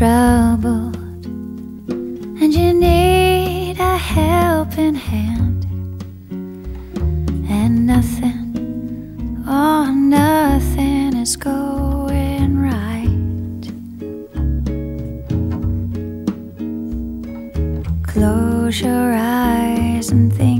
troubled and you need a helping hand, and nothing, oh, nothing is going right. Close your eyes and think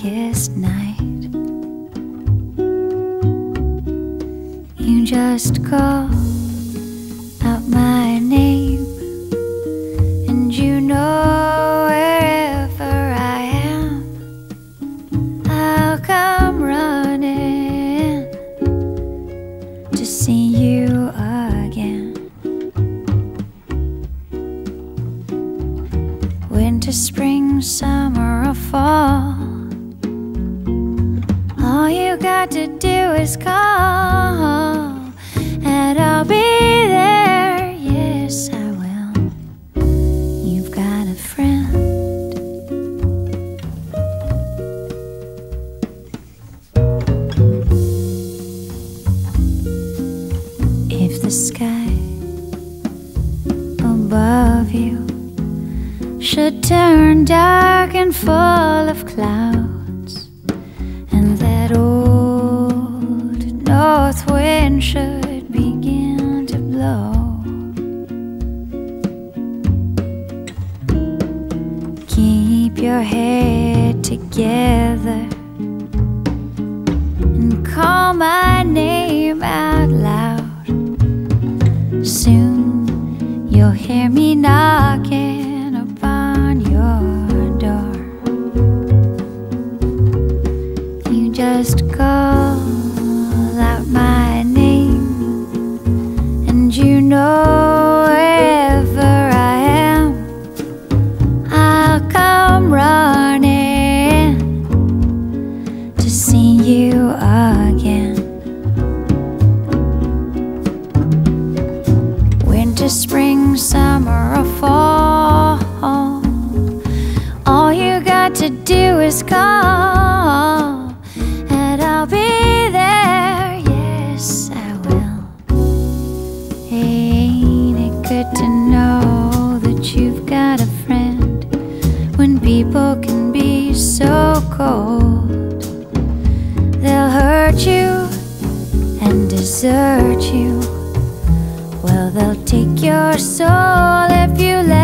darkest night. You just call out my name, and you know wherever I am, I'll come running to see you again. Winter, spring, summer, or fall. All you got to do is call, and I'll be there. Yes, I will. You've got a friend. If the sky above you should turn dark and full of clouds, north wind should begin to blow. Keep your head together and call my name out loud. Soon you'll hear me knocking upon your door. You just call know wherever I am, I'll come running to see you again. Winter, spring, summer, hurt you and desert you. Well, they'll take your soul if you let